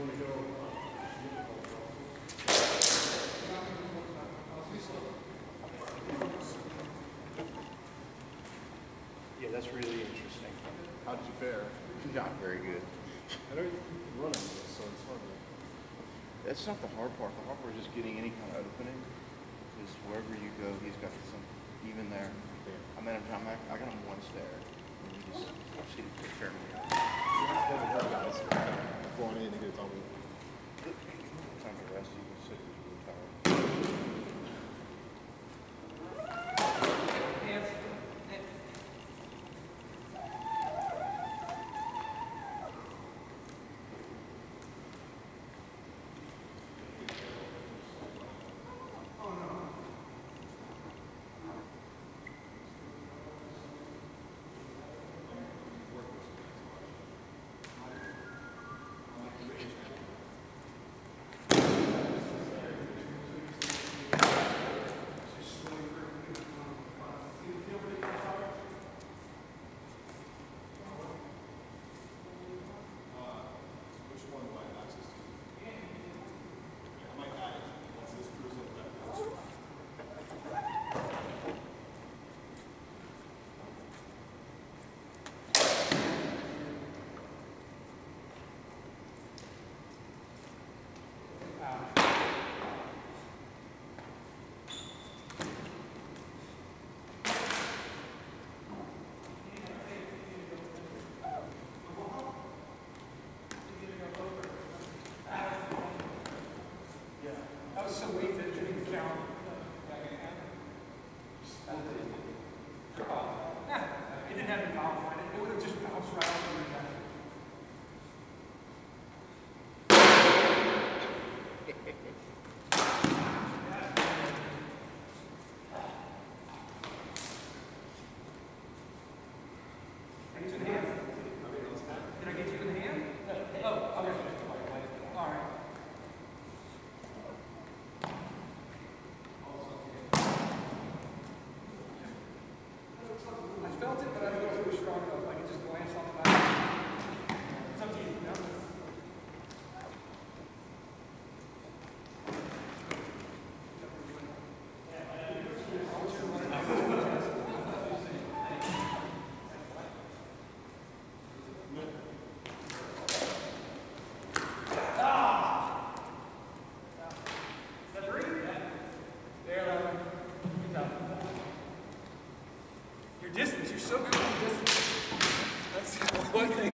Yeah, that's really interesting. How did you fare? Not very good. I don't even run this, so it's hard. That's not the hard part. The hard part is just getting any kind of opening. Because wherever you go, he's got some even there. I mean, I'm, I, I got him once there. And he just, I've seen him fairly. It didn't have any power it. It would have just bounced right off the rebound. I get you in the hand? Did I get you in the hand? Oh, okay. All right. I felt it, but I don't know if it was strong enough. I could just glance on the back. It's up to you. you know? Is that three? There, uh, good job. Your distance, you're so good at distance. That's one thing.